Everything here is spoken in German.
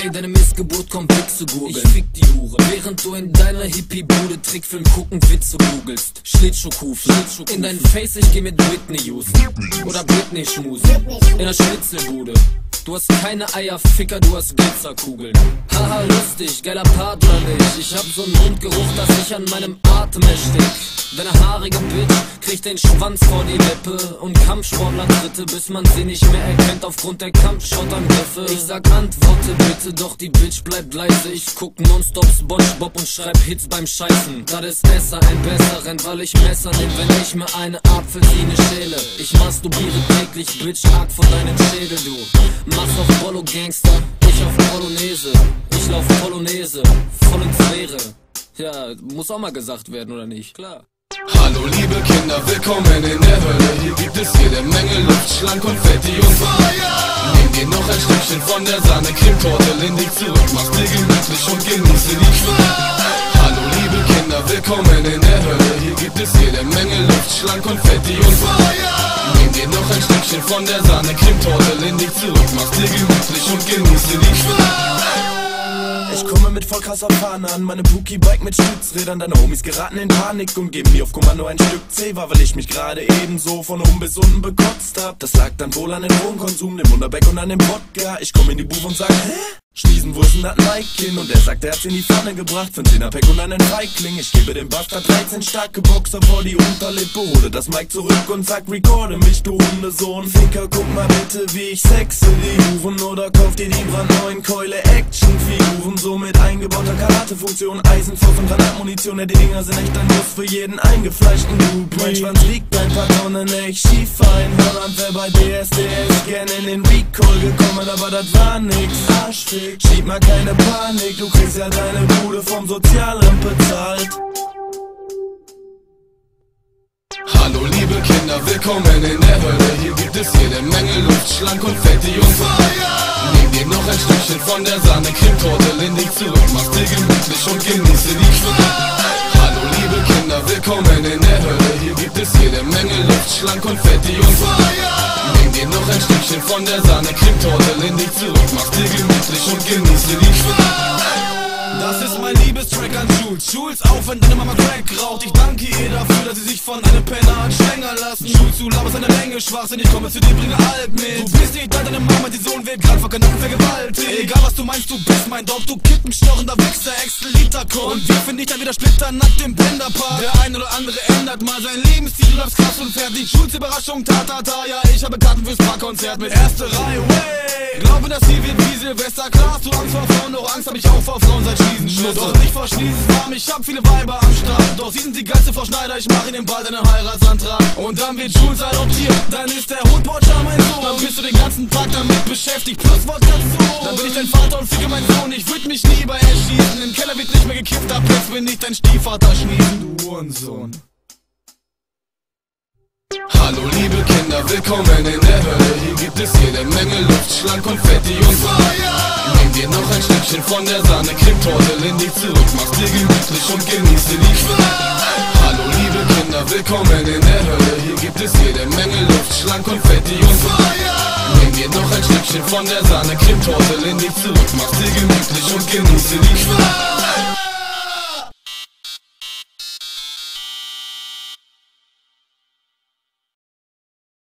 Ey, deine Missgeburt kommt weg zu googeln. Ich fick die Hure. Während du in deiner Hippie-Bude Trickfilm gucken, Witze googelst. Schlittschuhkufen. In dein Face, ich geh mit Britney usen. Oder Britney schmusen. In der Schnitzelbude. Du hast keine Eierficker, du hast Glitzerkugeln. Haha, lustig, geiler Part oder nicht? Ich hab so'n Mundgeruch, dass ich an meinem Atem erstick. Deine haarige Bitch kriegt den Schwanz vor die Lippe und Kampfsportler dritte, bis man sie nicht mehr erkennt aufgrund der Kampfschottangriffe. Ich sag Antworte bitte, doch die Bitch bleibt leise. Ich guck nonstop Spongebob und schreib Hits beim Scheißen. Das ist besser, ein besser rennt, weil ich Messer nehm, wenn ich mir eine Apfelsine schäle. Ich masturbiere täglich, Bitch, arg von deinem Schädel, du. Mach's auf Polo Gangster, ich auf Polonaise. Ich lauf Polonaise, voll ins Leere. Ja, muss auch mal gesagt werden, oder nicht? Klar. Hallo liebe Kinder, willkommen in der Hölle. Hier gibt es jede Menge Luft, Schlank, Konfetti und Feuer. Nimm dir noch ein Stückchen von der Sahne, Creme-Torte, lehn dich zurück, mach's dir gemütlich und genieße die Qual. Hallo liebe Kinder, willkommen in der Hölle. Hier gibt es jede Menge Luft, Schlank, Konfetti und Feuer. Nimm dir noch ein Stückchen von der Sahne, Creme-Torte, lehn dich zurück, mach's dir gemütlich und genieße die Qual. Komme mit voll krasser Fahne an meinem Pookie-Bike mit Stützrädern. Deine Homies geraten in Panik und geben mir auf Kommando ein Stück war, weil ich mich gerade ebenso von oben bis unten bekotzt hab. Das lag dann wohl an den Drogenkonsum, dem Wunderback und an dem Wodka. Ich komm in die Booth und sag, hä? Schließen, das Mike hin? Und er sagt, er hat's in die Pfanne gebracht. Für 10er Pack und einen Feigling. Ich gebe dem Bastard 13 starke Boxer vor die Unterlippe. Hole das Mike zurück und sag, recorde mich, du Hundesohn. Ficker, guck mal bitte, wie ich sexe die Huren. Oder kauf dir die brandneuen Keule Actionfiguren. So mit eingebauter Karatefunktion, Eisenfaust und Granatmunition. Ja, die Dinger sind echt ein Muss für jeden eingefleischten Group. Mein Schwanz liegt ein paar Tonnen echt schief ein. Holland wär bei DSDS gern in den Recall gekommen, aber das war nix. Arschfick. Schieb mal keine Panik, du kriegst ja deine Bude vom Sozialamt bezahlt. Hallo liebe Kinder, willkommen in der Hölle. Hier gibt es jede Menge Luft, Schlank, Konfetti und Feuer. Nimm dir noch ein Stückchen von der Sahne, Creme-Torte, lehn dich zurück, mach's dir gemütlich und genieße die Qual. Hallo liebe Kinder, willkommen in der Hölle. Hier gibt es jede Menge Luft, Schlank, Konfetti und Feuer. Nimm dir noch ein Stückchen von der gemütlich und genieße Jules. Jules, wenn deine Mama Crack raucht. Ich danke ihr dafür, dass sie sich von einem Penner schwängern lassen. Jules, du laberst eine Menge Schwachsinn. Ich komme zu dir, bringe Alb mit. Du bist nicht deine Mama, die Sohn wird grad verknackt und vergewaltigt. Egal was du meinst, du bist mein Dog. Du Kippenschnorrender Wichser, Extra-Liter-Korn. Und wir finden dich dann wieder splitternackt im Bänderpark. Der ein oder andere ändert mal seinen Lebensstil. Du läufst krass und fertig. Jules, Überraschung, ta ta ta. Ja, ich habe Karten fürs Parkkonzert mit erste Reihe. Way. Glaube, dass sie wird wie Silvester. Klar hast du Angst vor Frauen, doch Angst hab ich auch vor Frauen seit Schließen. Doch nicht vor Schließen warm, ich hab viele Weiber am Start. Doch sie sind die geilste Frau Schneider, ich mach ihnen bald einen Heiratsantrag. Und dann wird Jules adoptiert, dann ist der Hund Porsche mein Sohn. Dann bist du den ganzen Tag damit beschäftigt, plus was dazu. Dann bin ich dein Vater und ficke mein Sohn, ich würd mich lieber erschießen. Im Keller wird nicht mehr gekifft, ab jetzt bin ich dein Stiefvater schnießen, du Hurensohn. Hallo liebe Kinder, willkommen in der Hölle. Hier gibt es jede Menge Luft, Schlank, Konfetti und Feuer. Dir noch ein Stückchen von der Sahne, Creme-Torte, dich zurück, mach's dir gemütlich und genieße die. Hallo liebe Kinder, willkommen in der Hölle. Hier gibt es jede Menge Luft, Schlank, Konfetti und Feuer. Nimm dir noch ein Stückchen von der Sahne, Creme-Torte, dich zurück, mach's dir gemütlich und genieße die Qual.